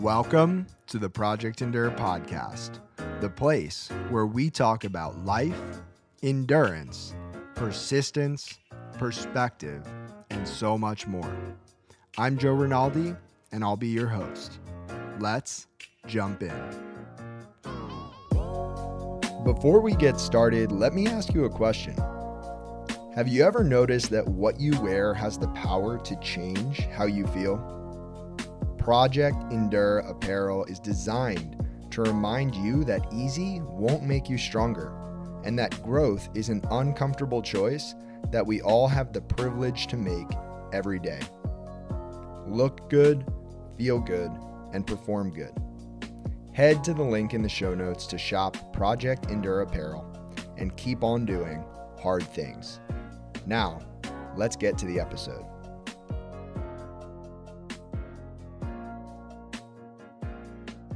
Welcome to the Project Endure podcast, the place where we talk about life, endurance, persistence, perspective, and so much more. I'm Joe Rinaldi, and I'll be your host. Let's jump in. Before we get started, let me ask you a question. Have you ever noticed that what you wear has the power to change how you feel? Project Endure apparel is designed to remind you that easy won't make you stronger, and that growth is an uncomfortable choice that we all have the privilege to make every day. Look good, feel good, and perform good. Head to the link in the show notes to shop Project Endure apparel and keep on doing hard things. Now, let's get to the episode.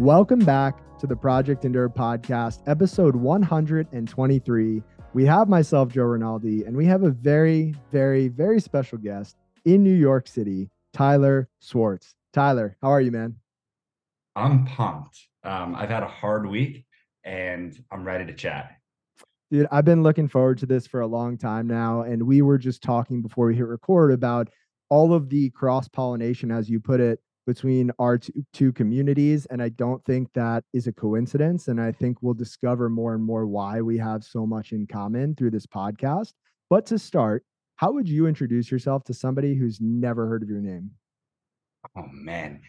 Welcome back to the Project Endure podcast, episode 123. We have myself, Joe Rinaldi, and we have a very, very, very special guest in New York City, Tyler Swartz. Tyler, how are you, man? I'm pumped. Um, I've had a hard week and I'm ready to chat. Dude, I've been looking forward to this for a long time now. And we were just talking before we hit record about all of the cross pollination, as you put it, between our two, communities. And I don't think that is a coincidence. And I think we'll discover more and more why we have so much in common through this podcast. But to start, how would you introduce yourself to somebody who's never heard of your name? Oh, man.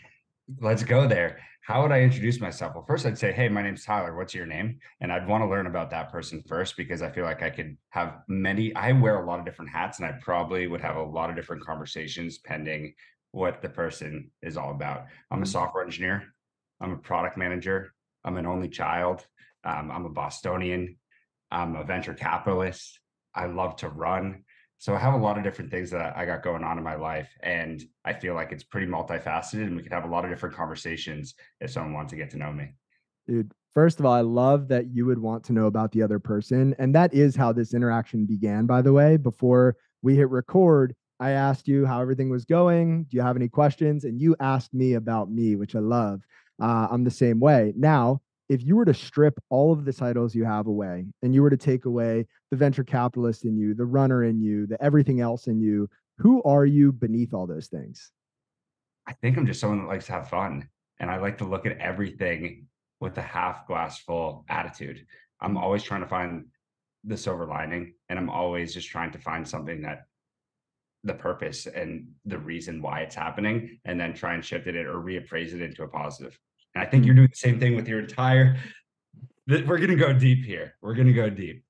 Let's go there. How would I introduce myself? Well, first I'd say, Hey, my name's Tyler. What's your name? And I'd want to learn about that person first because I feel like I could have many, I wear a lot of different hats and I probably would have a lot of different conversations pending what the person is all about. I'm a mm-hmm. software engineer. I'm a product manager. I'm an only child. Um, I'm a Bostonian. I'm a venture capitalist. I love to run. So I have a lot of different things that I got going on in my life. And I feel like it's pretty multifaceted and we could have a lot of different conversations if someone wants to get to know me. Dude, first of all, I love that you would want to know about the other person. And that is how this interaction began, by the way. Before we hit record, I asked you how everything was going. Do you have any questions? And you asked me about me, which I love. Uh, I'm the same way. Now, if you were to strip all of the titles you have away and you were to take away the venture capitalist in you, the runner in you, the everything else in you, who are you beneath all those things? I think I'm just someone that likes to have fun and I like to look at everything with a half glass full attitude. I'm always trying to find the silver lining and I'm always just trying to find something that the purpose and the reason why it's happening and then try and shift it or reappraise it into a positive. And I think you're doing the same thing with your entire we're going to go deep here. We're going to go deep.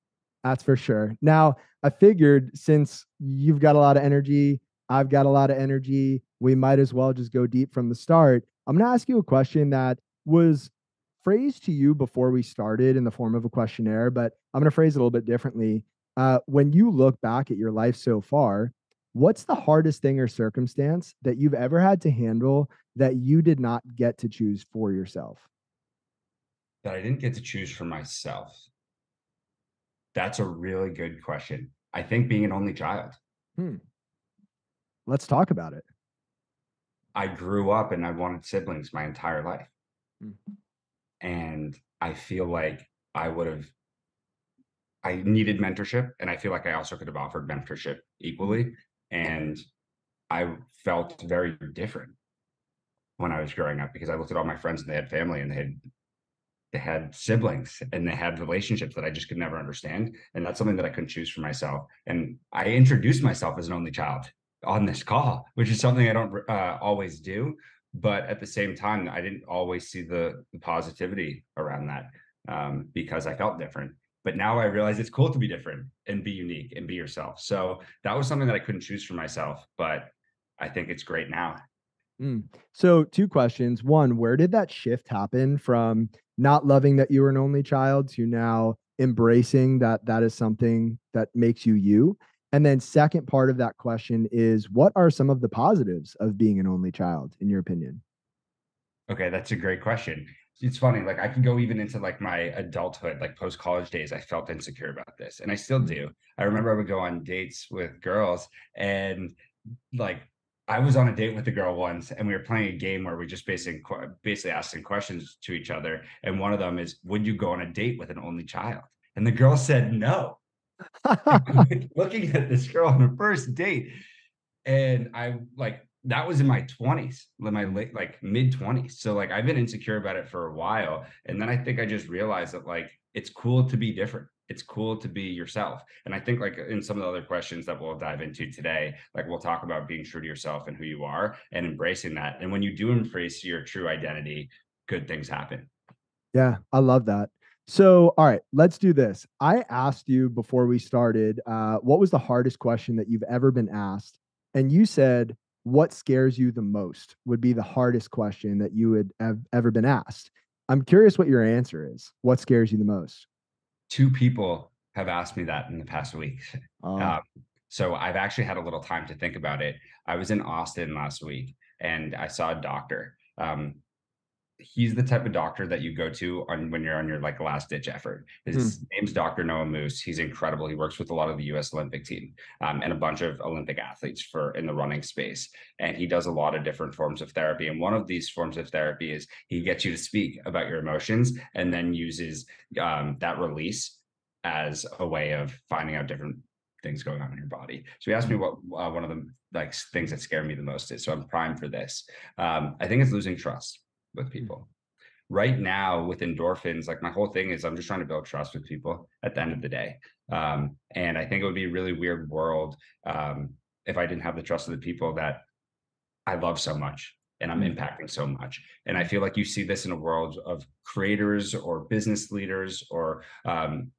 That's for sure. Now, I figured since you've got a lot of energy, I've got a lot of energy, we might as well just go deep from the start. I'm going to ask you a question that was phrased to you before we started in the form of a questionnaire, but I'm going to phrase it a little bit differently. Uh, when you look back at your life so far, What's the hardest thing or circumstance that you've ever had to handle that you did not get to choose for yourself? That I didn't get to choose for myself. That's a really good question. I think being an only child. Hmm. Let's talk about it. I grew up and I wanted siblings my entire life. Hmm. And I feel like I would have I needed mentorship and I feel like I also could have offered mentorship equally and I felt very different when I was growing up because I looked at all my friends and they had family and they had they had siblings and they had relationships that I just could never understand. And that's something that I couldn't choose for myself. And I introduced myself as an only child on this call, which is something I don't uh, always do. But at the same time, I didn't always see the, the positivity around that um, because I felt different but now I realize it's cool to be different and be unique and be yourself. So that was something that I couldn't choose for myself, but I think it's great now. Mm. So, two questions. One, where did that shift happen from not loving that you were an only child to now embracing that that is something that makes you you? And then, second part of that question is what are some of the positives of being an only child, in your opinion? Okay, that's a great question it's funny like i can go even into like my adulthood like post college days i felt insecure about this and i still mm-hmm. do i remember i would go on dates with girls and like I was on a date with a girl once, and we were playing a game where we just basically basically asking questions to each other. And one of them is, "Would you go on a date with an only child?" And the girl said no. looking at this girl on the first date, and I like that was in my 20s, my late like mid 20s. So like I've been insecure about it for a while. And then I think I just realized that like it's cool to be different. It's cool to be yourself. And I think like in some of the other questions that we'll dive into today, like we'll talk about being true to yourself and who you are and embracing that. And when you do embrace your true identity, good things happen. Yeah, I love that. So, all right, let's do this. I asked you before we started, uh, what was the hardest question that you've ever been asked? And you said, what scares you the most would be the hardest question that you would have ever been asked. I'm curious what your answer is. What scares you the most? Two people have asked me that in the past week. Oh. Um, so I've actually had a little time to think about it. I was in Austin last week and I saw a doctor. Um, he's the type of doctor that you go to on when you're on your like last ditch effort. His hmm. name's Dr. Noah Moose. He's incredible. He works with a lot of the U.S. Olympic team um, and a bunch of Olympic athletes for in the running space. And he does a lot of different forms of therapy. And one of these forms of therapy is he gets you to speak about your emotions and then uses um, that release as a way of finding out different things going on in your body. So he asked me what uh, one of the like things that scare me the most is. So I'm primed for this. Um, I think it's losing trust with mm. people. Right now, with endorphins, like my whole thing is I'm just trying to build trust with people at the end of the day. Um, and I think it would be a really weird world um, if I didn't have the trust of the people that I love so much and I'm mm. impacting so much. And I feel like you see this in a world of creators or business leaders or um,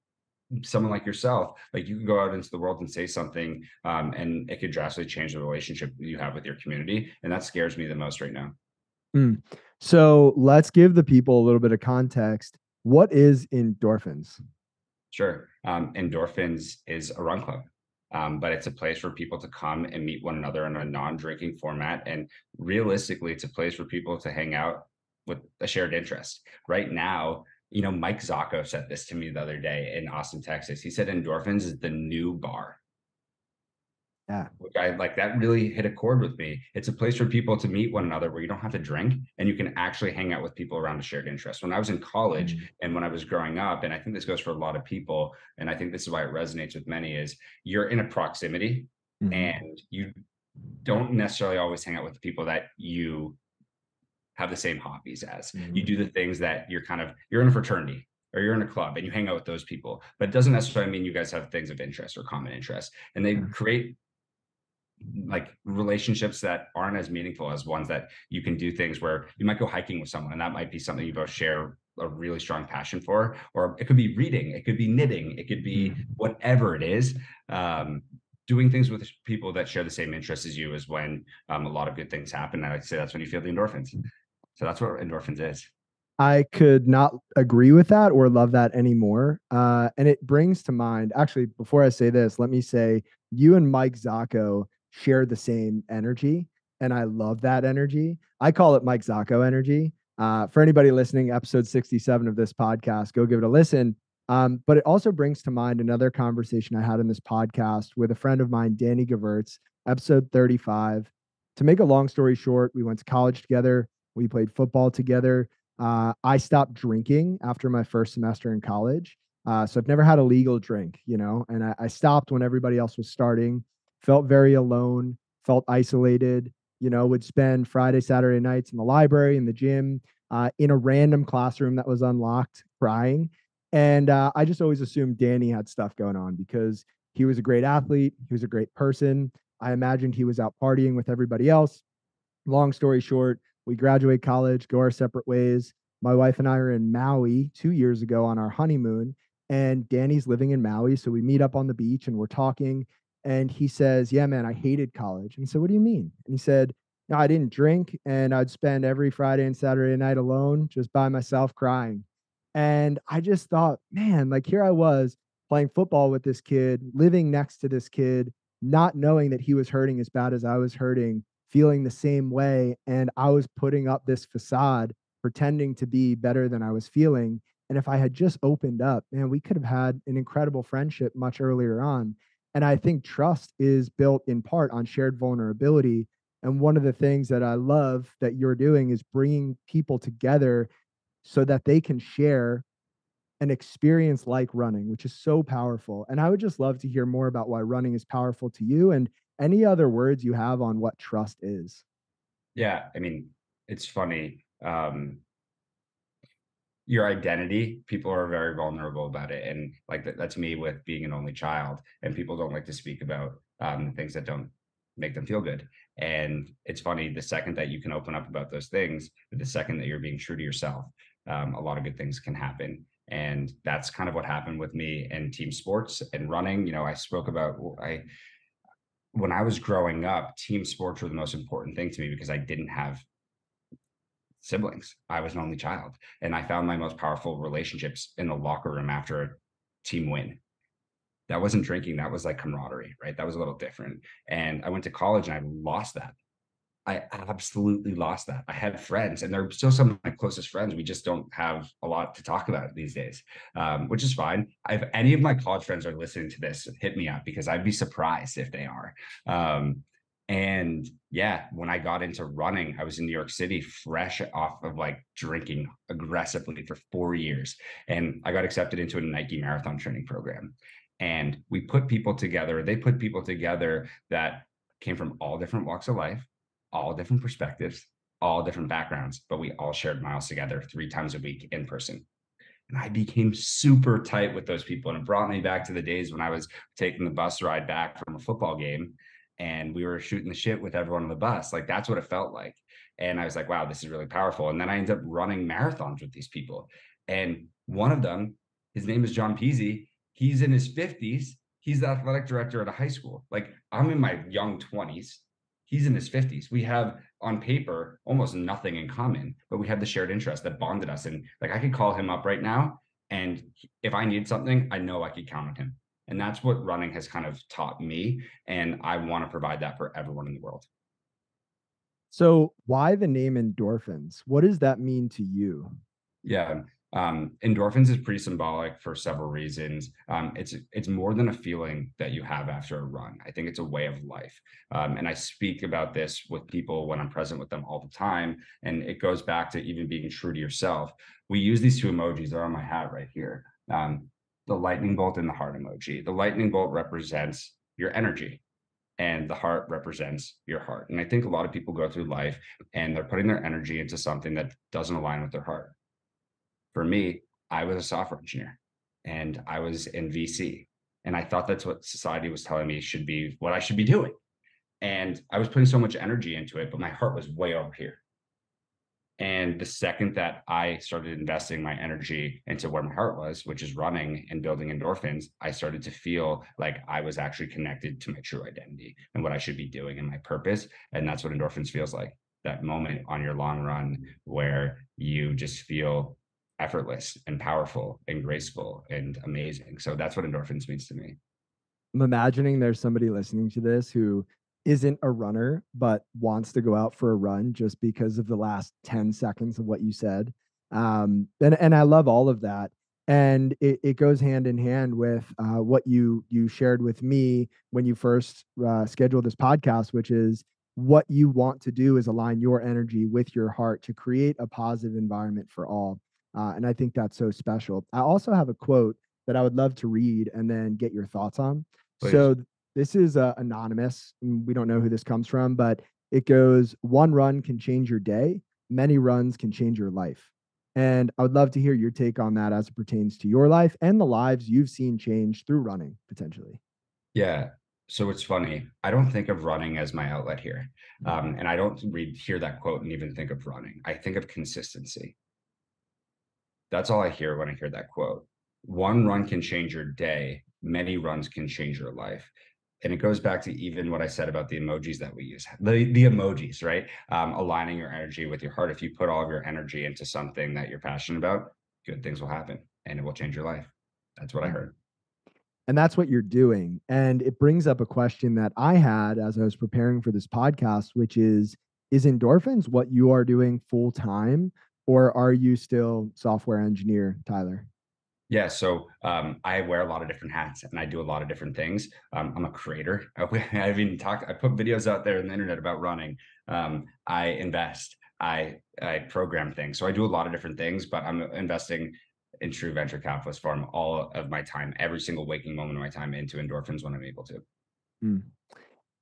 someone like yourself. Like you can go out into the world and say something, um, and it could drastically change the relationship you have with your community. And that scares me the most right now. Mm. So let's give the people a little bit of context. What is endorphins? Sure. Um, endorphins is a run club, um, but it's a place for people to come and meet one another in a non drinking format. And realistically, it's a place for people to hang out with a shared interest. Right now, you know, Mike Zacco said this to me the other day in Austin, Texas. He said endorphins is the new bar. Yeah. Which I like that really hit a chord with me. It's a place for people to meet one another where you don't have to drink and you can actually hang out with people around a shared interest. When I was in college mm-hmm. and when I was growing up, and I think this goes for a lot of people, and I think this is why it resonates with many, is you're in a proximity mm-hmm. and you don't necessarily always hang out with the people that you have the same hobbies as. Mm-hmm. You do the things that you're kind of you're in a fraternity or you're in a club and you hang out with those people but it doesn't necessarily mean you guys have things of interest or common interest and they mm-hmm. create like relationships that aren't as meaningful as ones that you can do things where you might go hiking with someone and that might be something you both share a really strong passion for or it could be reading it could be knitting it could be mm-hmm. whatever it is um, doing things with people that share the same interests as you is when um, a lot of good things happen and i'd say that's when you feel the endorphins so that's what endorphins is I could not agree with that or love that anymore. Uh, and it brings to mind, actually, before I say this, let me say you and Mike Zacco share the same energy. And I love that energy. I call it Mike Zacco energy. Uh, for anybody listening, episode 67 of this podcast, go give it a listen. Um, but it also brings to mind another conversation I had in this podcast with a friend of mine, Danny Gewirtz, episode 35. To make a long story short, we went to college together. We played football together. Uh, I stopped drinking after my first semester in college. Uh, so I've never had a legal drink, you know, and I, I stopped when everybody else was starting felt very alone, felt isolated, you know, would spend Friday, Saturday nights in the library, in the gym, uh, in a random classroom that was unlocked, crying. And uh, I just always assumed Danny had stuff going on because he was a great athlete. He was a great person. I imagined he was out partying with everybody else. Long story short, we graduate college, go our separate ways. My wife and I are in Maui two years ago on our honeymoon, and Danny's living in Maui. So we meet up on the beach and we're talking. And he says, Yeah, man, I hated college. And said, What do you mean? And he said, No, I didn't drink and I'd spend every Friday and Saturday night alone just by myself crying. And I just thought, man, like here I was playing football with this kid, living next to this kid, not knowing that he was hurting as bad as I was hurting, feeling the same way. And I was putting up this facade, pretending to be better than I was feeling. And if I had just opened up, man, we could have had an incredible friendship much earlier on. And I think trust is built in part on shared vulnerability. And one of the things that I love that you're doing is bringing people together so that they can share an experience like running, which is so powerful. And I would just love to hear more about why running is powerful to you and any other words you have on what trust is. Yeah, I mean, it's funny. Um, your identity, people are very vulnerable about it. And like that, that's me with being an only child. And people don't like to speak about um, things that don't make them feel good. And it's funny, the second that you can open up about those things, the second that you're being true to yourself, um, a lot of good things can happen. And that's kind of what happened with me in team sports and running. You know, I spoke about I when I was growing up, team sports were the most important thing to me because I didn't have siblings. I was an only child. And I found my most powerful relationships in the locker room after a team win. That wasn't drinking, that was like camaraderie, right? That was a little different. And I went to college and I lost that. I absolutely lost that. I had friends, and they're still some of my closest friends. We just don't have a lot to talk about these days, um, which is fine. If any of my college friends are listening to this, hit me up because I'd be surprised if they are. Um, and yeah, when I got into running, I was in New York City, fresh off of like drinking aggressively for four years. And I got accepted into a Nike marathon training program. And we put people together, they put people together that came from all different walks of life, all different perspectives, all different backgrounds, but we all shared miles together three times a week in person. And I became super tight with those people. And it brought me back to the days when I was taking the bus ride back from a football game and we were shooting the shit with everyone on the bus. Like that's what it felt like. And I was like, wow, this is really powerful. And then I ended up running marathons with these people. And one of them, his name is John Peasy. He's in his 50s. He's the athletic director at a high school. Like I'm in my young 20s. He's in his 50s. We have on paper almost nothing in common, but we had the shared interest that bonded us. And like I could call him up right now. And if I need something, I know I could count on him. And that's what running has kind of taught me. And I want to provide that for everyone in the world. So, why the name endorphins? What does that mean to you? Yeah. Um, endorphins is pretty symbolic for several reasons. Um, it's it's more than a feeling that you have after a run. I think it's a way of life, um, and I speak about this with people when I'm present with them all the time. And it goes back to even being true to yourself. We use these two emojis. They're on my hat right here. Um, the lightning bolt and the heart emoji. The lightning bolt represents your energy and the heart represents your heart. And I think a lot of people go through life and they're putting their energy into something that doesn't align with their heart. For me, I was a software engineer and I was in VC. And I thought that's what society was telling me should be what I should be doing. And I was putting so much energy into it, but my heart was way over here. And the second that I started investing my energy into where my heart was, which is running and building endorphins, I started to feel like I was actually connected to my true identity and what I should be doing and my purpose. And that's what endorphins feels like that moment on your long run where you just feel effortless and powerful and graceful and amazing. So that's what endorphins means to me. I'm imagining there's somebody listening to this who isn't a runner but wants to go out for a run just because of the last 10 seconds of what you said um and and i love all of that and it, it goes hand in hand with uh, what you you shared with me when you first uh, scheduled this podcast which is what you want to do is align your energy with your heart to create a positive environment for all uh, and i think that's so special i also have a quote that i would love to read and then get your thoughts on Please. so this is uh, anonymous. We don't know who this comes from, but it goes one run can change your day, many runs can change your life. And I would love to hear your take on that as it pertains to your life and the lives you've seen change through running potentially. Yeah. So it's funny. I don't think of running as my outlet here. Mm-hmm. Um, and I don't read hear that quote and even think of running. I think of consistency. That's all I hear when I hear that quote. One run can change your day, many runs can change your life and it goes back to even what I said about the emojis that we use, the, the emojis, right? Um, aligning your energy with your heart. If you put all of your energy into something that you're passionate about, good things will happen and it will change your life. That's what I heard. And that's what you're doing. And it brings up a question that I had as I was preparing for this podcast, which is Is endorphins what you are doing full time, or are you still software engineer, Tyler? Yeah, so um, I wear a lot of different hats and I do a lot of different things. Um, I'm a creator. I've even talked. I put videos out there on the internet about running. Um, I invest. I I program things. So I do a lot of different things, but I'm investing in true venture capitalist form all of my time, every single waking moment of my time into endorphins when I'm able to. Mm.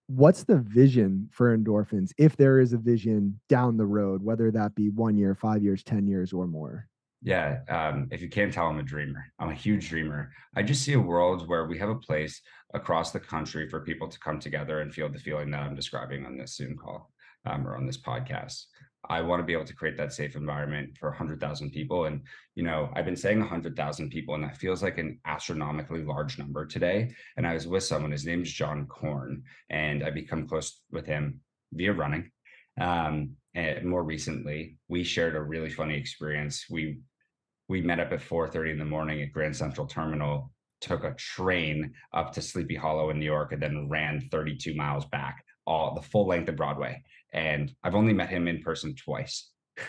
What's the vision for endorphins, if there is a vision down the road, whether that be one year, five years, 10 years, or more? Yeah. Um, if you can't tell, I'm a dreamer. I'm a huge dreamer. I just see a world where we have a place across the country for people to come together and feel the feeling that I'm describing on this Zoom call um, or on this podcast. I want to be able to create that safe environment for 100,000 people. And, you know, I've been saying 100,000 people, and that feels like an astronomically large number today. And I was with someone, his name's John Corn, and I become close with him via running. Um, and more recently, we shared a really funny experience. We we met up at 4:30 in the morning at Grand Central Terminal, took a train up to Sleepy Hollow in New York, and then ran 32 miles back, all the full length of Broadway and I've only met him in person twice.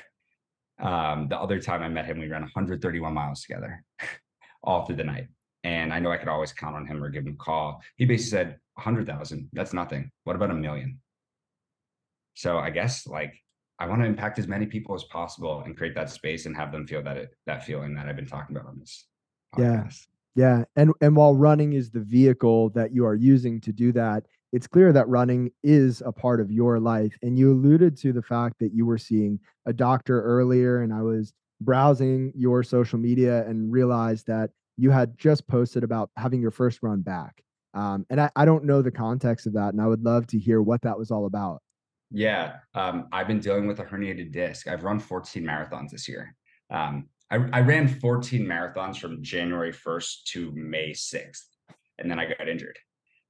Um, the other time I met him, we ran 131 miles together all through the night. And I know I could always count on him or give him a call. He basically said, 100,000, that's nothing. What about a million? So I guess like I want to impact as many people as possible and create that space and have them feel that it, that feeling that I've been talking about on this. Podcast. Yeah. Yeah. And and while running is the vehicle that you are using to do that, it's clear that running is a part of your life. And you alluded to the fact that you were seeing a doctor earlier, and I was browsing your social media and realized that you had just posted about having your first run back. Um, and I, I don't know the context of that, and I would love to hear what that was all about. Yeah, um, I've been dealing with a herniated disc. I've run 14 marathons this year. Um, I, I ran 14 marathons from January 1st to May 6th, and then I got injured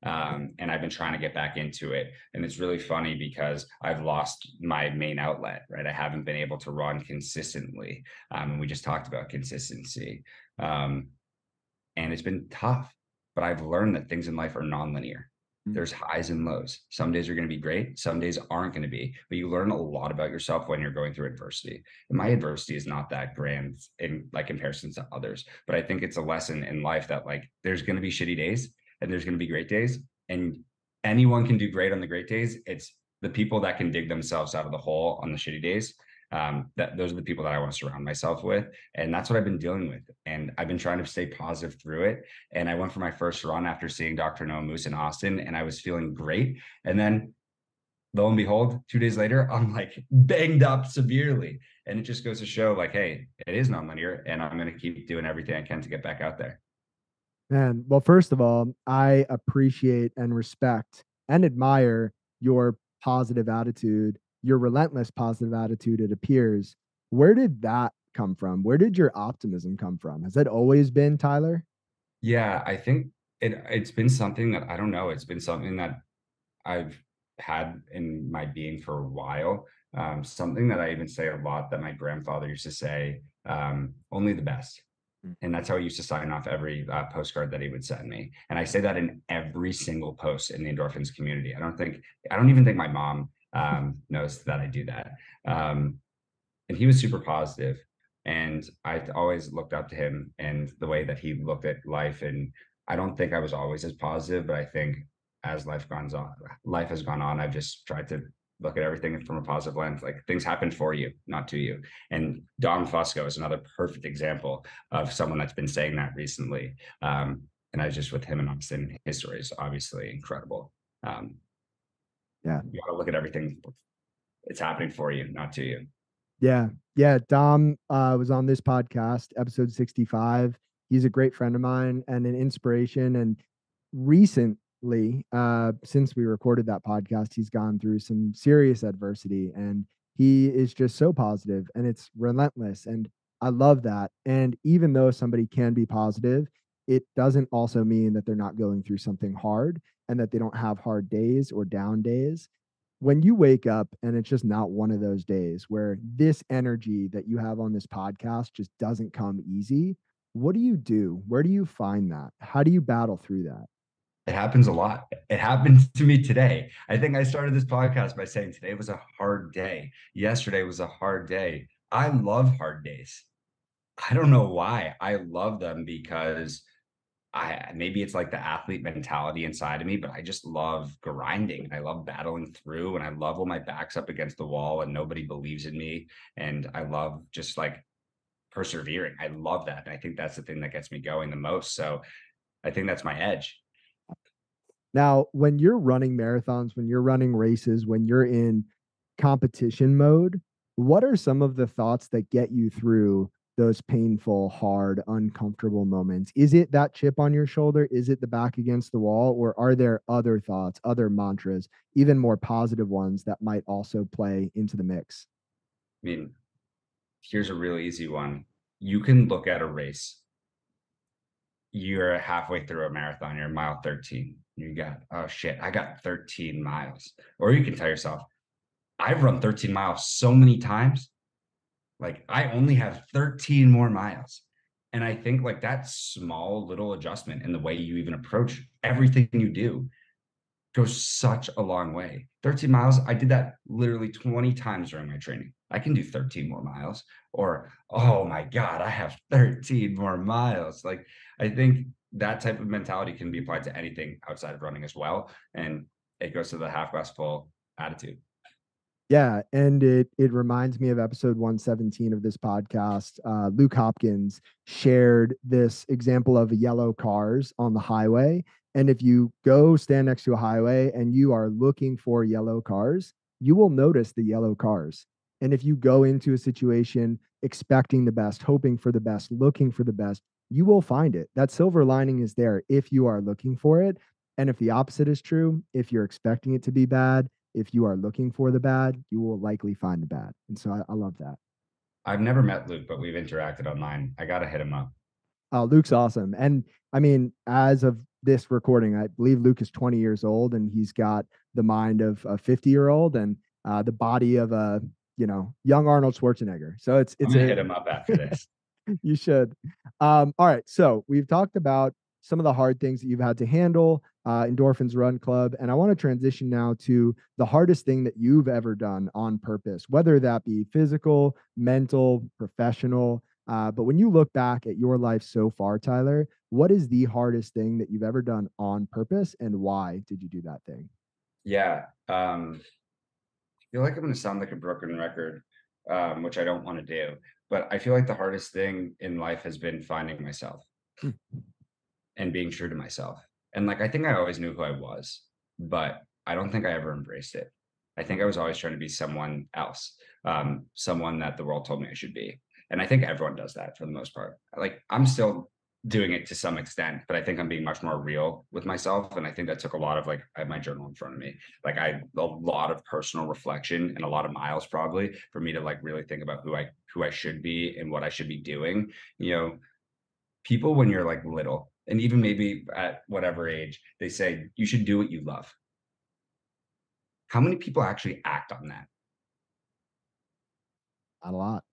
um, and I've been trying to get back into it. And it's really funny because I've lost my main outlet, right? I haven't been able to run consistently. Um, and we just talked about consistency. Um, and it's been tough, but I've learned that things in life are nonlinear. Mm-hmm. There's highs and lows. Some days are going to be great. Some days aren't going to be, but you learn a lot about yourself when you're going through adversity. And my adversity is not that grand in like comparisons to others, but I think it's a lesson in life that like there's going to be shitty days and there's going to be great days and anyone can do great on the great days it's the people that can dig themselves out of the hole on the shitty days um, that those are the people that I want to surround myself with. And that's what I've been dealing with. And I've been trying to stay positive through it. And I went for my first run after seeing Dr. Noah Moose in Austin, and I was feeling great. And then lo and behold, two days later, I'm like banged up severely. And it just goes to show like, hey, it is nonlinear, and I'm going to keep doing everything I can to get back out there. Man, well, first of all, I appreciate and respect and admire your positive attitude, your relentless positive attitude, it appears. Where did that come from? Where did your optimism come from? Has that always been Tyler? Yeah, I think it it's been something that I don't know. It's been something that I've had in my being for a while. Um, something that I even say a lot that my grandfather used to say, um, only the best. Mm. And that's how he used to sign off every uh, postcard that he would send me. And I say that in every single post in the endorphins community. I don't think, I don't even think my mom um, knows that I do that. Um, and he was super positive, And I always looked up to him and the way that he looked at life. And I don't think I was always as positive, but I think as life goes on, life has gone on, I've just tried to look at everything from a positive lens. Like things happen for you, not to you. And Don Fusco is another perfect example of someone that's been saying that recently. Um, and I was just with him and Austin. His story is obviously incredible. Um, yeah, you got to look at everything. It's happening for you, not to you. Yeah, yeah. Dom uh, was on this podcast, episode sixty-five. He's a great friend of mine and an inspiration. And recently, uh, since we recorded that podcast, he's gone through some serious adversity and he is just so positive and it's relentless. And I love that. And even though somebody can be positive, it doesn't also mean that they're not going through something hard and that they don't have hard days or down days. When you wake up and it's just not one of those days where this energy that you have on this podcast just doesn't come easy, what do you do? Where do you find that? How do you battle through that? It happens a lot. It happened to me today. I think I started this podcast by saying today was a hard day. Yesterday was a hard day. I love hard days. I don't know why. I love them because I maybe it's like the athlete mentality inside of me, but I just love grinding. I love battling through and I love when my back's up against the wall and nobody believes in me. And I love just like persevering. I love that. And I think that's the thing that gets me going the most. So I think that's my edge. Now, when you're running marathons, when you're running races, when you're in competition mode, what are some of the thoughts that get you through those painful, hard, uncomfortable moments? Is it that chip on your shoulder? Is it the back against the wall? Or are there other thoughts, other mantras, even more positive ones that might also play into the mix? I mean, here's a really easy one. You can look at a race. You're halfway through a marathon, you're mile 13. You got, oh shit, I got 13 miles. Or you can tell yourself, I've run 13 miles so many times. Like I only have 13 more miles. And I think like that small little adjustment in the way you even approach everything you do goes such a long way. 13 miles, I did that literally 20 times during my training. I can do 13 more miles. Or, oh my God, I have 13 more miles. Like I think that type of mentality can be applied to anything outside of running as well. And it goes to the half glass full attitude. Yeah, and it it reminds me of episode 117 of this podcast. Uh, Luke Hopkins shared this example of yellow cars on the highway, and if you go stand next to a highway and you are looking for yellow cars, you will notice the yellow cars. And if you go into a situation expecting the best, hoping for the best, looking for the best, you will find it. That silver lining is there if you are looking for it. And if the opposite is true, if you're expecting it to be bad, if you are looking for the bad, you will likely find the bad. And so I, I love that. I've never met Luke, but we've interacted online. I got to hit him up. Oh, Luke's awesome. And I mean, as of this recording, I believe Luke is 20 years old and he's got the mind of a 50 year old and uh, the body of a, you know, young Arnold Schwarzenegger. So it's, it's a, hit him up after this. you should. Um, all right. So we've talked about some of the hard things that you've had to handle, uh, Endorphins Run Club. And I want to transition now to the hardest thing that you've ever done on purpose, whether that be physical, mental, professional. Uh, but when you look back at your life so far, Tyler, what is the hardest thing that you've ever done on purpose and why did you do that thing? Yeah. Um, I feel like I'm going to sound like a broken record, um, which I don't want to do. But I feel like the hardest thing in life has been finding myself. And being true to myself. And like I think I always knew who I was, but I don't think I ever embraced it. I think I was always trying to be someone else, um, someone that the world told me I should be. And I think everyone does that for the most part. Like I'm still doing it to some extent, but I think I'm being much more real with myself. And I think that took a lot of like I have my journal in front of me. Like I a lot of personal reflection and a lot of miles probably for me to like really think about who I who I should be and what I should be doing. You know, people when you're like little, and even maybe at whatever age, they say you should do what you love. How many people actually act on that? Not a lot.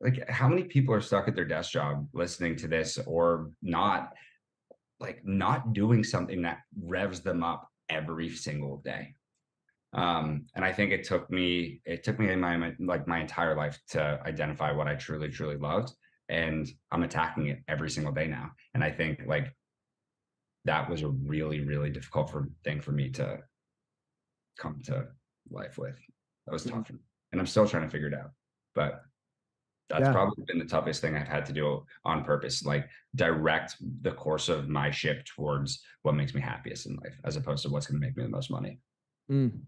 Like, how many people are stuck at their desk job listening to this or not, like, not doing something that revs them up every single day? um and i think it took me it took me in my, my like my entire life to identify what i truly truly loved and I'm attacking it every single day now. And I think like that was a really, really difficult for, thing for me to come to life with. That was tough. And I'm still trying to figure it out. But that's yeah. probably been the toughest thing I've had to do on purpose, like direct the course of my ship towards what makes me happiest in life, as opposed to what's going to make me the most money. Mm.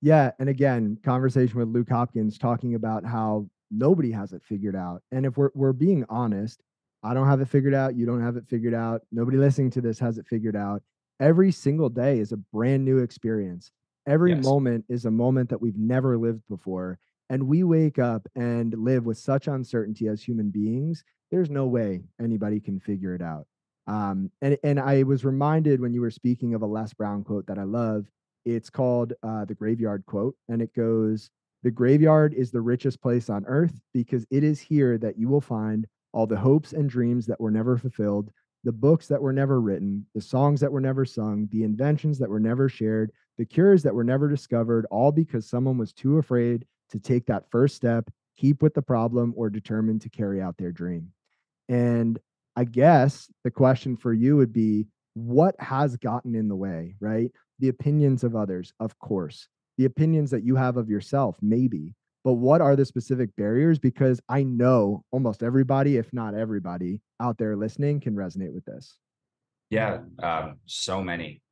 Yeah. And again, conversation with Luke Hopkins talking about how nobody has it figured out. And if we're we're being honest, I don't have it figured out, you don't have it figured out, nobody listening to this has it figured out. Every single day is a brand new experience. Every yes. moment is a moment that we've never lived before. And we wake up and live with such uncertainty as human beings. There's no way anybody can figure it out. Um, and and I was reminded when you were speaking of a Les Brown quote that I love. It's called uh, the Graveyard Quote, and it goes, the graveyard is the richest place on earth because it is here that you will find all the hopes and dreams that were never fulfilled, the books that were never written, the songs that were never sung, the inventions that were never shared, the cures that were never discovered, all because someone was too afraid to take that first step, keep with the problem, or determined to carry out their dream. And I guess the question for you would be what has gotten in the way, right? The opinions of others, of course, the opinions that you have of yourself, maybe. But what are the specific barriers? Because I know almost everybody, if not everybody out there listening, can resonate with this. Yeah, um, so many.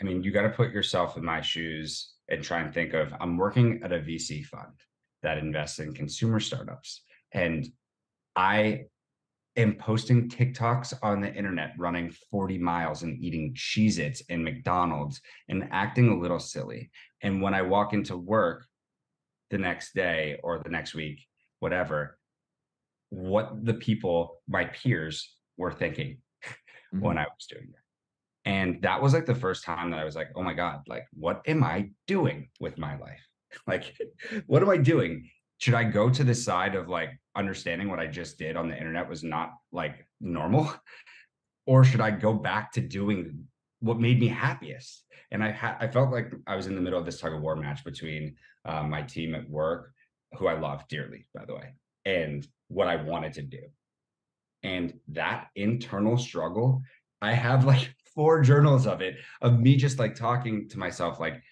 I mean, you got to put yourself in my shoes and try and think of I'm working at a VC fund that invests in consumer startups. And I am posting TikToks on the internet running 40 miles and eating Cheez Its in McDonald's and acting a little silly. And when I walk into work the next day or the next week, whatever, what the people, my peers, were thinking mm-hmm. when I was doing that. And that was like the first time that I was like, oh my God, like, what am I doing with my life? Like, what am I doing? Should I go to the side of like understanding what I just did on the internet was not like normal? Or should I go back to doing what made me happiest? And I had I felt like I was in the middle of this tug of war match between uh, my team at work, who I love dearly, by the way, and what I wanted to do. And that internal struggle, I have like four journals of it, of me just like talking to myself, like,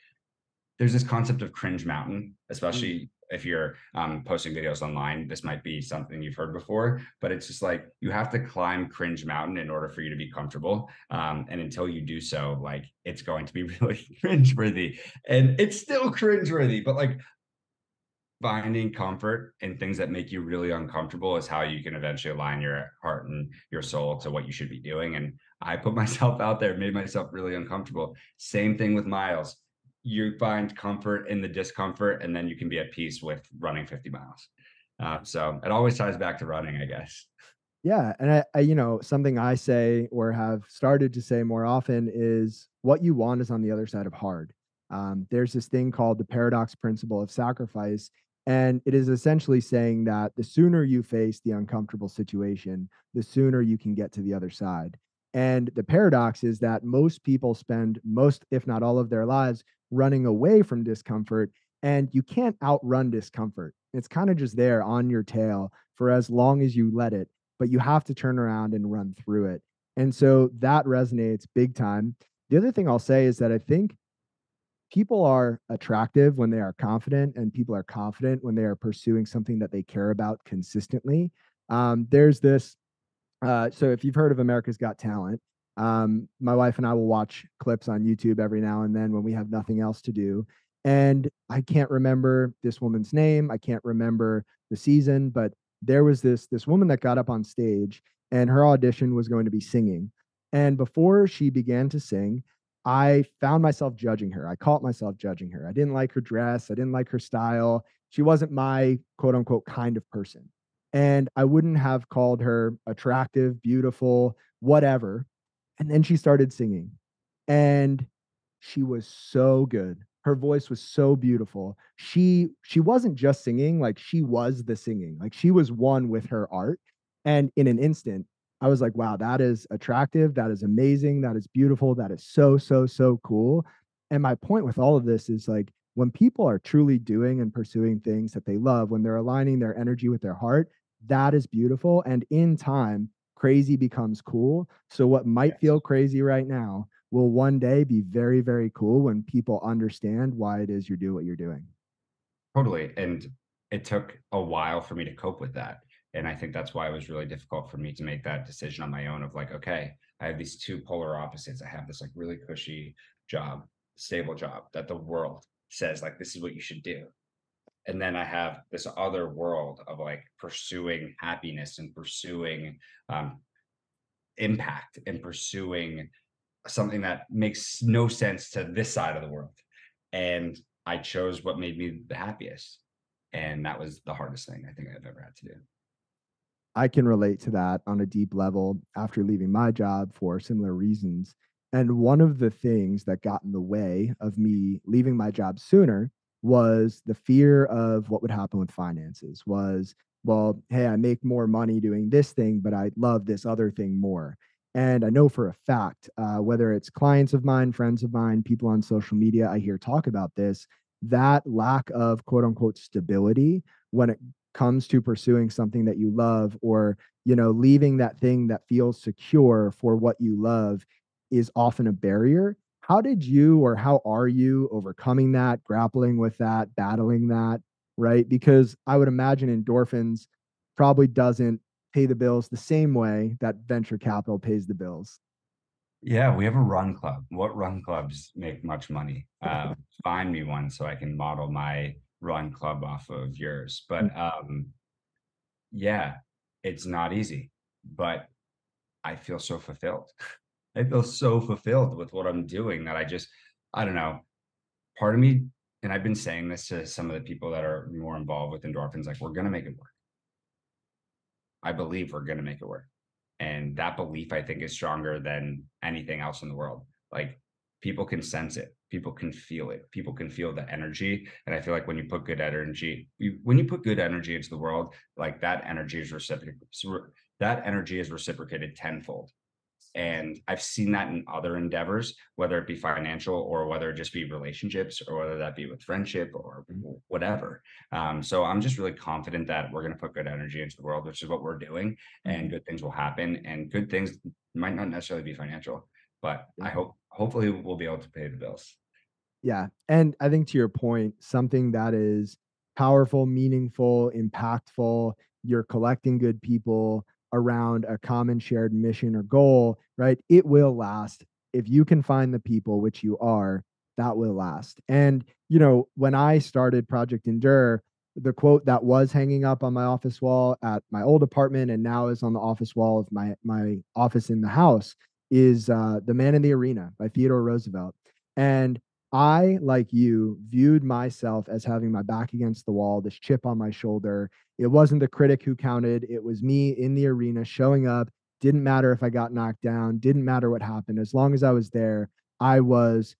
there's this concept of cringe mountain, especially mm if you're um, posting videos online, this might be something you've heard before, but it's just like you have to climb cringe mountain in order for you to be comfortable. Um, and until you do so, like it's going to be really cringeworthy. And it's still cringeworthy, but like finding comfort in things that make you really uncomfortable is how you can eventually align your heart and your soul to what you should be doing. And I put myself out there, made myself really uncomfortable. Same thing with Miles you find comfort in the discomfort and then you can be at peace with running 50 miles. Uh, so it always ties back to running i guess. Yeah and I, I, you know something i say or have started to say more often is what you want is on the other side of hard. Um, there's this thing called the paradox principle of sacrifice and it is essentially saying that the sooner you face the uncomfortable situation the sooner you can get to the other side. And the paradox is that most people spend most, if not all of their lives running away from discomfort. And you can't outrun discomfort. It's kind of just there on your tail for as long as you let it, but you have to turn around and run through it. And so that resonates big time. The other thing I'll say is that I think people are attractive when they are confident, and people are confident when they are pursuing something that they care about consistently. Um, there's this uh, so if you've heard of America's Got Talent, um, my wife and I will watch clips on YouTube every now and then when we have nothing else to do. And I can't remember this woman's name. I can't remember the season, but there was this this woman that got up on stage and her audition was going to be singing. And before she began to sing, I found myself judging her. I caught myself judging her. I didn't like her dress. I didn't like her style. She wasn't my quote unquote kind of person. And I wouldn't have called her attractive, beautiful, whatever. And then she started singing. And she was so good. Her voice was so beautiful. She she wasn't just singing, like she was the singing. Like she was one with her art. And in an instant, I was like, wow, that is attractive. That is amazing. That is beautiful. That is so, so, so cool. And my point with all of this is like when people are truly doing and pursuing things that they love, when they're aligning their energy with their heart, that is beautiful. And in time, crazy becomes cool. So what might yes. feel crazy right now will one day be very, very cool when people understand why it is you do what you're doing. Totally. And it took a while for me to cope with that. And I think that's why it was really difficult for me to make that decision on my own of like, okay, I have these two polar opposites. I have this like really cushy job, stable job that the world says like this is what you should do and then i have this other world of like pursuing happiness and pursuing um, impact and pursuing something that makes no sense to this side of the world. And i chose what made me the happiest and that was the hardest thing i think i've ever had to do. I can relate to that on a deep level after leaving my job for similar reasons. And one of the things that got in the way of me leaving my job sooner was the fear of what would happen with finances was well hey i make more money doing this thing but i love this other thing more and i know for a fact uh, whether it's clients of mine friends of mine people on social media i hear talk about this that lack of quote unquote stability when it comes to pursuing something that you love or you know, leaving that thing that feels secure for what you love is often a barrier. How did you or how are you overcoming that, grappling with that, battling that, right? Because I would imagine endorphins probably doesn't pay the bills the same way that venture capital pays the bills. Yeah, we have a run club. What run clubs make much money? Uh, find me one so I can model my run club off of yours. But mm. um, yeah, it's not easy, but I feel so fulfilled. I feel so fulfilled with what I'm doing that I just, I don't know. Part of me, and I've been saying this to some of the people that are more involved with endorphins, like, we're going to make it work. I believe we're going to make it work. And that belief, I think, is stronger than anything else in the world. Like, people can sense it people can feel it people can feel the energy and i feel like when you put good energy you, when you put good energy into the world like that energy is reciprocated that energy is reciprocated tenfold and i've seen that in other endeavors whether it be financial or whether it just be relationships or whether that be with friendship or whatever um, so i'm just really confident that we're going to put good energy into the world which is what we're doing and mm-hmm. good things will happen and good things might not necessarily be financial but i hope hopefully we'll be able to pay the bills. Yeah. And I think to your point, something that is powerful, meaningful, impactful, you're collecting good people around a common shared mission or goal, right? It will last. If you can find the people, which you are, that will last. And, you know, when I started Project Endure, the quote that was hanging up on my office wall at my old apartment and now is on the office wall of my my office in the house is uh, The Man in the Arena by Theodore Roosevelt. And I, like you, viewed myself as having my back against the wall, this chip on my shoulder. It wasn't the critic who counted, it was me in the arena showing up. Didn't matter if I got knocked down, didn't matter what happened. As long as I was there, I was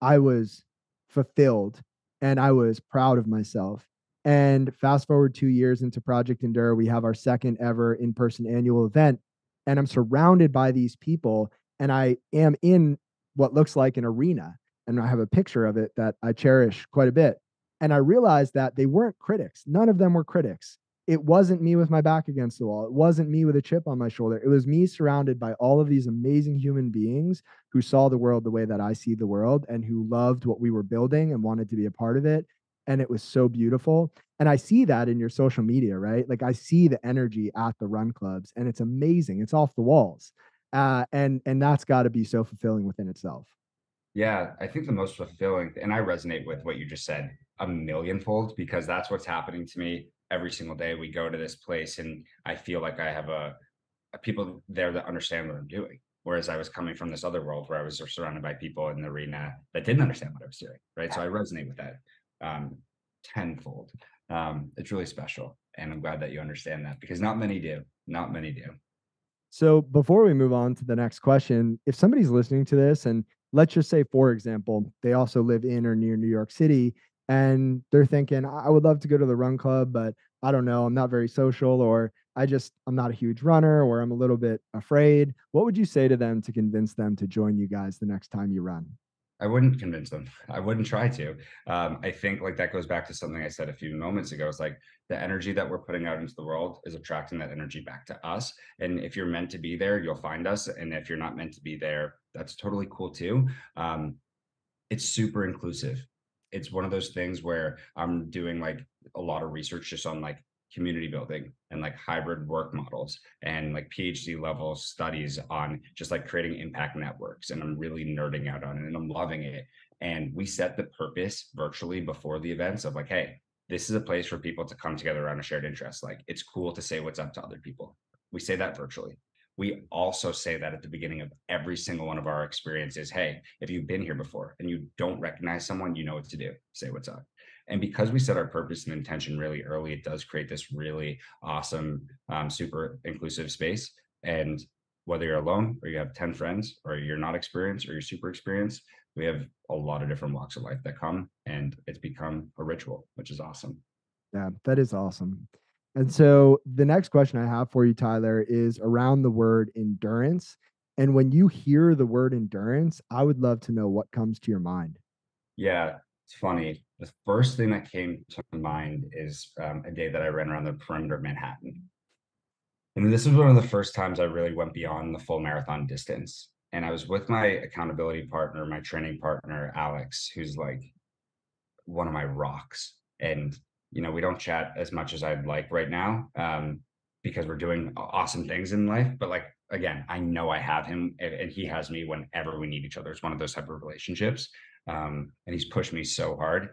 I was fulfilled and I was proud of myself. And fast forward 2 years into Project Endure, we have our second ever in-person annual event and I'm surrounded by these people and I am in what looks like an arena and I have a picture of it that I cherish quite a bit. And I realized that they weren't critics. None of them were critics. It wasn't me with my back against the wall. It wasn't me with a chip on my shoulder. It was me surrounded by all of these amazing human beings who saw the world the way that I see the world and who loved what we were building and wanted to be a part of it and it was so beautiful. And I see that in your social media, right? Like I see the energy at the run clubs and it's amazing. It's off the walls. Uh, and and that's got to be so fulfilling within itself. Yeah, I think the most fulfilling, and I resonate with what you just said a millionfold because that's what's happening to me every single day. We go to this place and I feel like I have a, a people there that understand what I'm doing. Whereas I was coming from this other world where I was surrounded by people in the arena that didn't understand what I was doing. Right. So I resonate with that um, tenfold. Um, it's really special. And I'm glad that you understand that because not many do. Not many do. So before we move on to the next question, if somebody's listening to this and let's just say, for example, they also live in or near New York City and they're thinking, I would love to go to the run club, but I don't know, I'm not very social or I just, I'm not a huge runner or I'm a little bit afraid. What would you say to them to convince them to join you guys the next time you run? I wouldn't convince them. I wouldn't try to. Um, I think like that goes back to something I said a few moments ago. It's like the energy that we're putting out into the world is attracting that energy back to us. And if you're meant to be there, you'll find us. And if you're not meant to be there, that's totally cool too. Um, it's super inclusive. It's one of those things where I'm doing like a lot of research just on like community building and like hybrid work models and like PhD level studies on just like creating impact networks. And I'm really nerding out on it and I'm loving it. And we set the purpose virtually before the events of like, hey, this is a place for people to come together around a shared interest. Like it's cool to say what's up to other people. We say that virtually. We also say that at the beginning of every single one of our experiences. Hey, if you've been here before and you don't recognize someone, you know what to do. Say what's up. And because we set our purpose and intention really early, it does create this really awesome, um, super inclusive space. And whether you're alone or you have 10 friends or you're not experienced or you're super experienced, we have a lot of different walks of life that come and it's become a ritual, which is awesome. Yeah, that is awesome. And so the next question I have for you, Tyler, is around the word endurance. And when you hear the word endurance, I would love to know what comes to your mind. Yeah, it's funny. The first thing that came to mind is um, a day that I ran around the perimeter of Manhattan. And this was one of the first times I really went beyond the full marathon distance. And I was with my accountability partner, my training partner, Alex, who's like one of my rocks. And, you know, we don't chat as much as I'd like right now um, because we're doing awesome things in life. But like, again, I know I have him and he has me whenever we need each other. It's one of those type of relationships. Um, and he's pushed me so hard.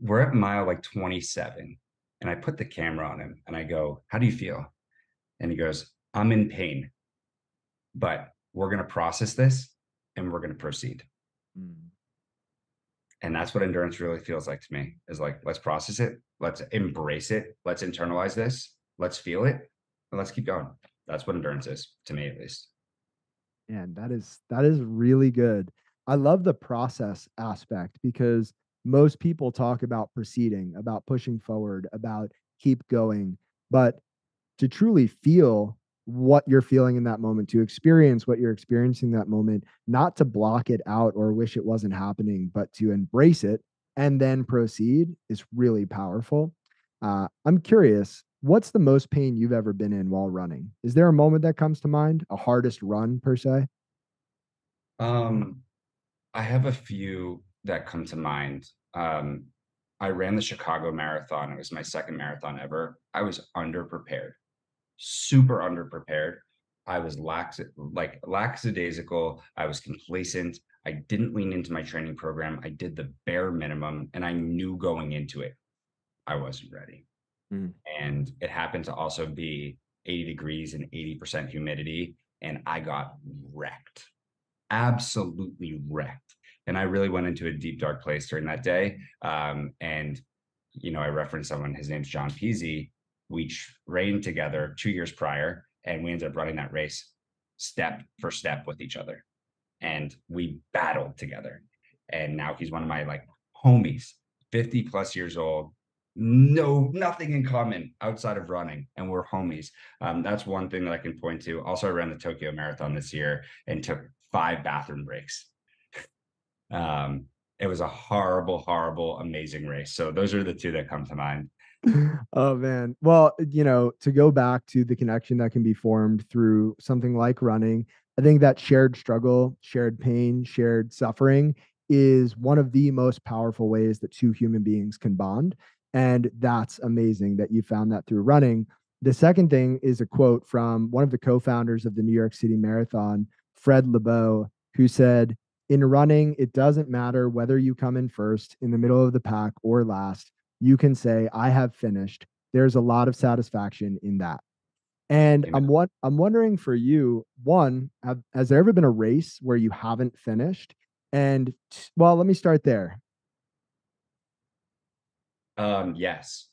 We're at mile like 27 and I put the camera on him and I go, How do you feel? And he goes, I'm in pain, but we're going to process this and we're going to proceed. Mm. And that's what endurance really feels like to me is like, let's process it. Let's embrace it. Let's internalize this. Let's feel it and let's keep going. That's what endurance is to me, at least. And that is, that is really good. I love the process aspect because most people talk about proceeding, about pushing forward, about keep going. But to truly feel what you're feeling in that moment, to experience what you're experiencing that moment, not to block it out or wish it wasn't happening, but to embrace it and then proceed is really powerful. Uh, I'm curious, what's the most pain you've ever been in while running? Is there a moment that comes to mind, a hardest run per se? Um, I have a few that come to mind. Um, I ran the Chicago Marathon. It was my second marathon ever. I was underprepared super underprepared. I was lax, like lackadaisical. I was complacent. I didn't lean into my training program. I did the bare minimum, and I knew going into it, I wasn't ready. Mm. And it happened to also be 80 degrees and 80% humidity, and I got wrecked, absolutely wrecked. And I really went into a deep, dark place during that day. Um, and you know, I referenced someone. His name's John Peasy, we trained together two years prior and we ended up running that race step for step with each other. And we battled together. And now he's one of my like homies 50 plus years old no nothing in common outside of running and we're homies. Um, that's one thing that i can point to. Also i ran the tokyo marathon this year and took five bathroom breaks. Um, it was a horrible horrible amazing race. So those are the two that come to mind oh man. Well, you know, to go back to the connection that can be formed through something like running, I think that shared struggle, shared pain, shared suffering is one of the most powerful ways that two human beings can bond. And that's amazing that you found that through running. The second thing is a quote from one of the co founders of the New York City Marathon, Fred Lebow, who said, In running, it doesn't matter whether you come in first, in the middle of the pack, or last you can say, I have finished. There's a lot of satisfaction in that. And Amen. I'm what I'm wondering for you, one, have, has there ever been a race where you haven't finished? And well, let me start there. Um, yes.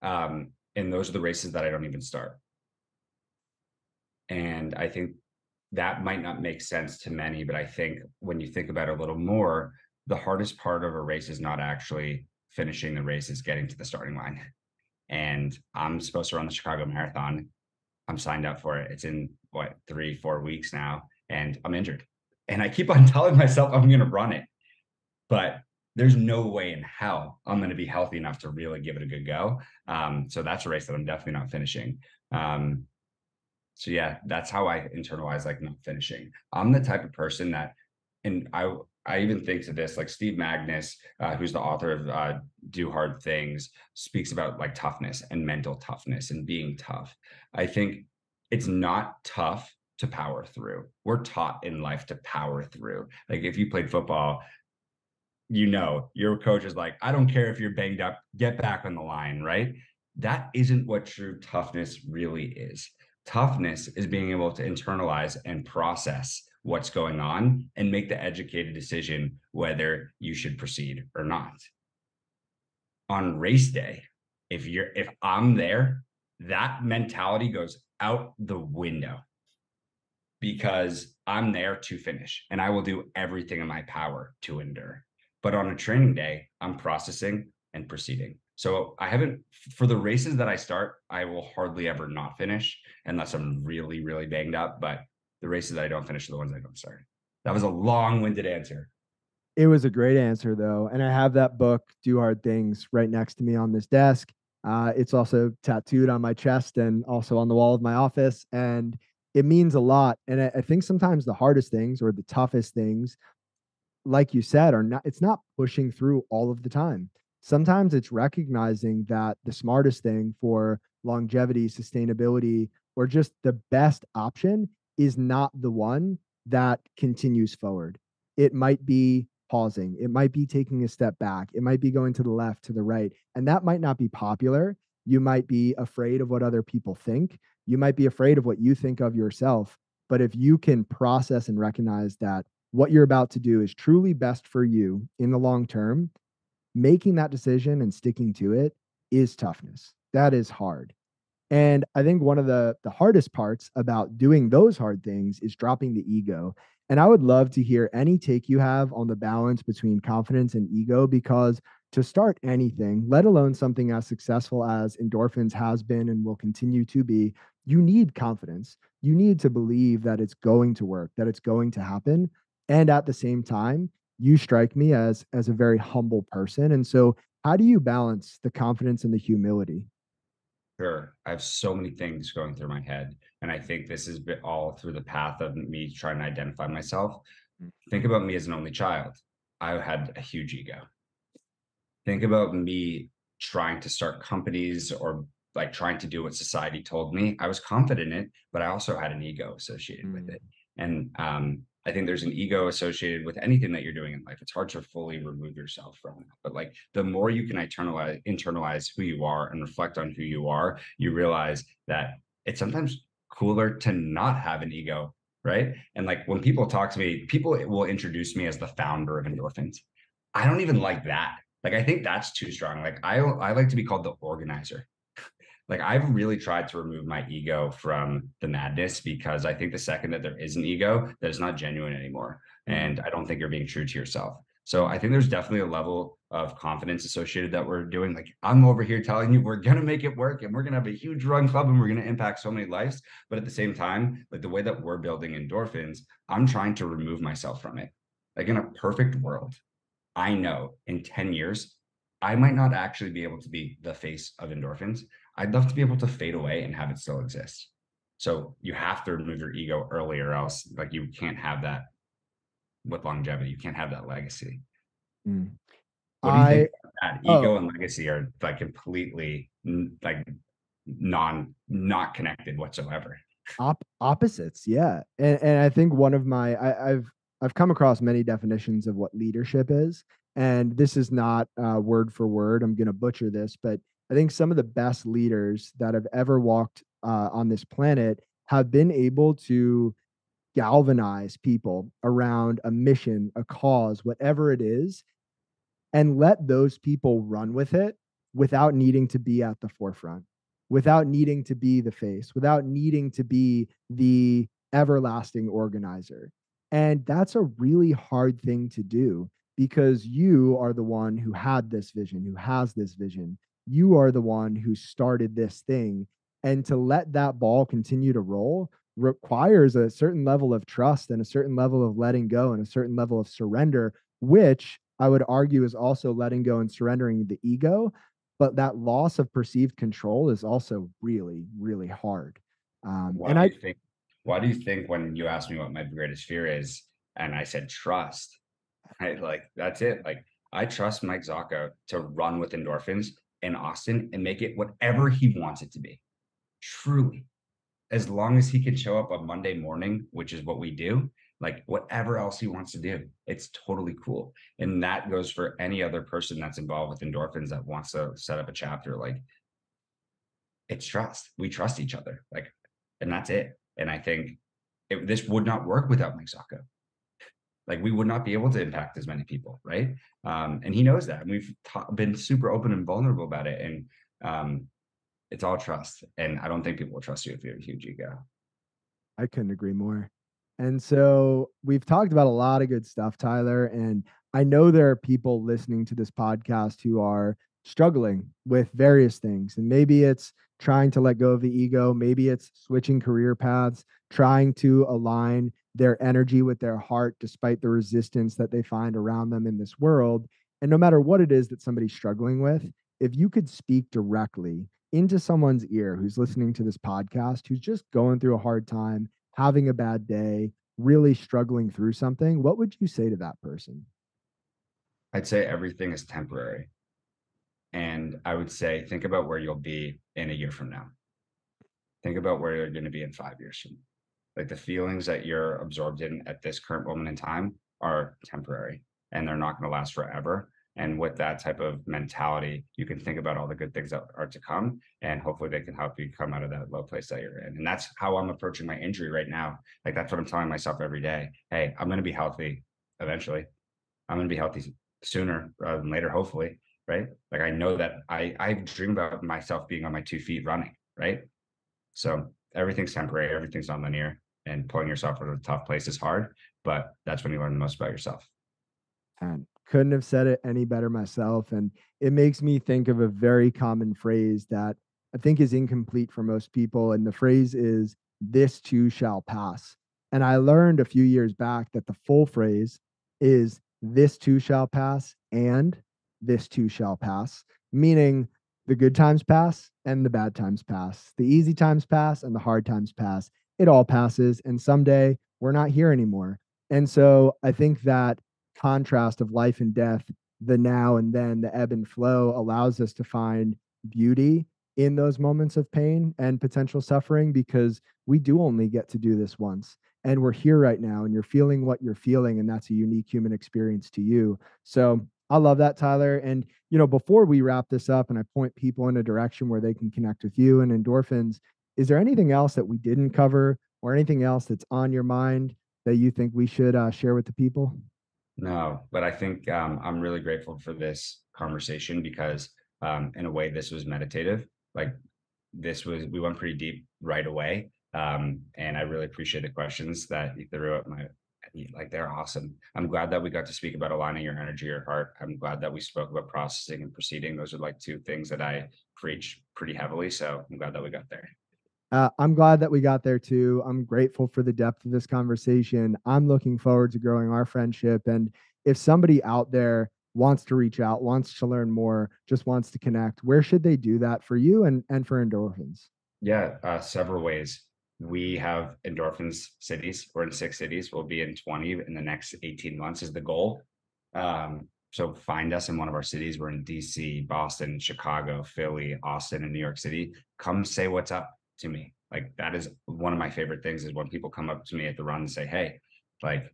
Um, and those are the races that I don't even start. And I think that might not make sense to many, but I think when you think about it a little more, the hardest part of a race is not actually finishing the race is getting to the starting line. And I'm supposed to run the Chicago Marathon. I'm signed up for it. It's in what three, four weeks now, and I'm injured. And I keep on telling myself I'm going to run it, but there's no way in hell I'm going to be healthy enough to really give it a good go. Um, so that's a race that I'm definitely not finishing. Um, so yeah, that's how I internalize like not finishing. I'm the type of person that, and I I even think to this, like Steve Magness, uh, who's the author of uh, Do Hard Things, speaks about like toughness and mental toughness and being tough. I think it's not tough to power through. We're taught in life to power through. Like if you played football, you know, your coach is like, I don't care if you're banged up, get back on the line, right? That isn't what true toughness really is. Toughness is being able to internalize and process what's going on and make the educated decision whether you should proceed or not. On race day, if you're if I'm there, that mentality goes out the window because I'm there to finish and I will do everything in my power to endure. But on a training day, I'm processing and proceeding. So I haven't for the races that I start, I will hardly ever not finish unless I'm really, really banged up. But the races that I don't finish are the ones I don't start. That was a long-winded answer. It was a great answer though. And I have that book, Do Hard Things, right next to me on this desk. Uh, it's also tattooed on my chest and also on the wall of my office. And it means a lot. And I, I think sometimes the hardest things or the toughest things, like you said, are not, it's not pushing through all of the time. Sometimes it's recognizing that the smartest thing for longevity, sustainability, or just the best option is not the one that continues forward. It might be pausing, it might be taking a step back, it might be going to the left, to the right, and that might not be popular. You might be afraid of what other people think. You might be afraid of what you think of yourself. But if you can process and recognize that what you're about to do is truly best for you in the long term, making that decision and sticking to it is toughness. That is hard. And I think one of the the hardest parts about doing those hard things is dropping the ego. And I would love to hear any take you have on the balance between confidence and ego because to start anything, let alone something as successful as endorphins has been and will continue to be, you need confidence. You need to believe that it's going to work, that it's going to happen. And at the same time, you strike me as as a very humble person. And so how do you balance the confidence and the humility? Sure. I have so many things going through my head. And I think this is all through the path of me trying to identify myself. Mm. Think about me as an only child. I had a huge ego. Think about me trying to start companies or like trying to do what society told me. I was confident in it, but I also had an ego associated mm. with it. And um, I think there's an ego associated with anything that you're doing in life. It's hard to fully remove yourself from it. But like the more you can internalize internalize who you are and reflect on who you are, you realize that it's sometimes cooler to not have an ego, right? And like when people talk to me, people will introduce me as the founder of endorphins. I don't even like that. Like I think that's too strong. Like I I like to be called the organizer like I've really tried to remove my ego from the madness because I think the second that there is an ego, that is not genuine anymore. Mm-hmm. And I don't think you're being true to yourself. So I think there's definitely a level of confidence associated that we're doing. Like I'm over here telling you we're gonna make it work and we're gonna have a huge run club and we're gonna impact so many lives. But at the same time, like the way that we're building endorphins, I'm trying to remove myself from it. Like in a perfect world, I know in 10 years, I might not actually be able to be the face of endorphins, I'd love to be able to fade away and have it still exist. So you have to remove your ego early, or else like you can't have that with longevity. You can't have that legacy. Mm. What do you I, that ego oh. and legacy are like completely like non not connected whatsoever? Op- opposites, yeah. And and I think one of my I, I've I've come across many definitions of what leadership is, and this is not uh, word for word. I'm going to butcher this, but I think some of the best leaders that have ever walked uh, on this planet have been able to galvanize people around a mission, a cause, whatever it is, and let those people run with it without needing to be at the forefront, without needing to be the face, without needing to be the everlasting organizer. And that's a really hard thing to do because you are the one who had this vision, who has this vision you are the one who started this thing. And to let that ball continue to roll requires a certain level of trust and a certain level of letting go and a certain level of surrender, which I would argue is also letting go and surrendering the ego. But that loss of perceived control is also really, really hard. Um, why and I think, why do you think when you asked me what my greatest fear is, and I said trust, right? Like that's it. Like I trust Mike Zacco to run with endorphins in Austin and make it whatever he wants it to be. Truly. As long as he can show up on Monday morning, which is what we do, like whatever else he wants to do, it's totally cool. And that goes for any other person that's involved with endorphins that wants to set up a chapter. Like it's trust. We trust each other. Like, and that's it. And I think it, this would not work without Mike Zacco like we would not be able to impact as many people right? Um, and he knows that and we've been super open and vulnerable about it and um, it's all trust and i don't think people will trust you if you have a huge ego. I couldn't agree more. And so we've talked about a lot of good stuff tyler and i know there are people listening to this podcast who are struggling with various things and maybe it's trying to let go of the ego maybe it's switching career paths trying to align their energy with their heart despite the resistance that they find around them in this world and no matter what it is that somebody's struggling with if you could speak directly into someone's ear who's listening to this podcast, who's just going through a hard time, having a bad day, really struggling through something, what would you say to that person? I'd say everything is temporary. And I would say, think about where you'll be in a year from now. Think about where you're going to be in five years from now. Like the feelings that you're absorbed in at this current moment in time are temporary and they're not going to last forever. And with that type of mentality, you can think about all the good things that are to come, and hopefully they can help you come out of that low place that you're in. And that's how I'm approaching my injury right now. Like that's what I'm telling myself every day. Hey, I'm going to be healthy eventually. I'm going to be healthy sooner rather than later, hopefully. Right. Like I know that I I dream about myself being on my two feet running. Right. So everything's temporary, everything's non-linear, and pulling yourself of a tough place is hard. But that's when you learn the most about yourself. And couldn't have said it any better myself. And it makes me think of a very common phrase that I think is incomplete for most people. And the phrase is, This too shall pass. And I learned a few years back that the full phrase is, This too shall pass and this too shall pass, meaning the good times pass and the bad times pass. The easy times pass and the hard times pass. It all passes. And someday we're not here anymore. And so I think that contrast of life and death, the now and then, the ebb and flow allows us to find beauty in those moments of pain and potential suffering because we do only get to do this once. And we're here right now and you're feeling what you're feeling. And that's a unique human experience to you. So I love that, Tyler. And, you know, before we wrap this up and I point people in a direction where they can connect with you and endorphins, is there anything else that we didn't cover or anything else that's on your mind that you think we should uh, share with the people? No, but I think um, I'm really grateful for this conversation because, um, in a way, this was meditative. Like this was, we went pretty deep right away, um, and I really appreciate the questions that you threw at my. Like they're awesome. I'm glad that we got to speak about aligning your energy, your heart. I'm glad that we spoke about processing and proceeding. Those are like two things that I preach pretty heavily. So I'm glad that we got there. Uh, I'm glad that we got there too. I'm grateful for the depth of this conversation. I'm looking forward to growing our friendship. And if somebody out there wants to reach out, wants to learn more, just wants to connect, where should they do that for you and, and for endorphins? Yeah, uh, several ways. We have endorphins cities. We're in six cities. We'll be in 20 in the next 18 months, is the goal. Um, so find us in one of our cities. We're in DC, Boston, Chicago, Philly, Austin, and New York City. Come say what's up to me. Like that is one of my favorite things is when people come up to me at the run and say, Hey, like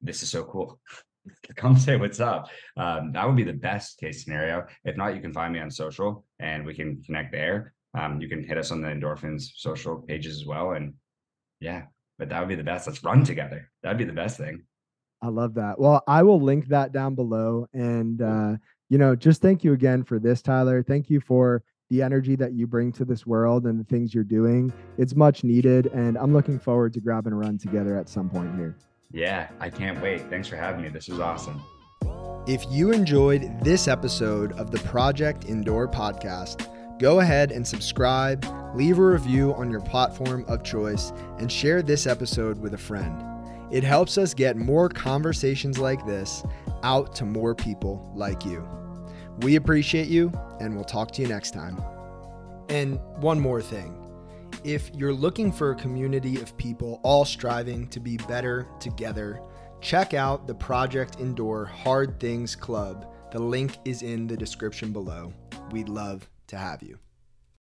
this is so cool. come say what's up. Um, that would be the best case scenario. If not, you can find me on social and we can connect there. Um, you can hit us on the endorphins social pages as well. And yeah, but that would be the best. Let's run together. That'd be the best thing. I love that. Well, I will link that down below. And, uh, you know, just thank you again for this, Tyler. Thank you for the energy that you bring to this world and the things you're doing. It's much needed. And I'm looking forward to grabbing a run together at some point here. Yeah, I can't wait. Thanks for having me. This was awesome. If you enjoyed this episode of the Project Endure podcast, go ahead and subscribe, leave a review on your platform of choice, and share this episode with a friend. It helps us get more conversations like this out to more people like you. We appreciate you, and we'll talk to you next time. And one more thing if you're looking for a community of people all striving to be better together, check out the Project Endure Hard Things Club. The link is in the description below. We'd love to have you.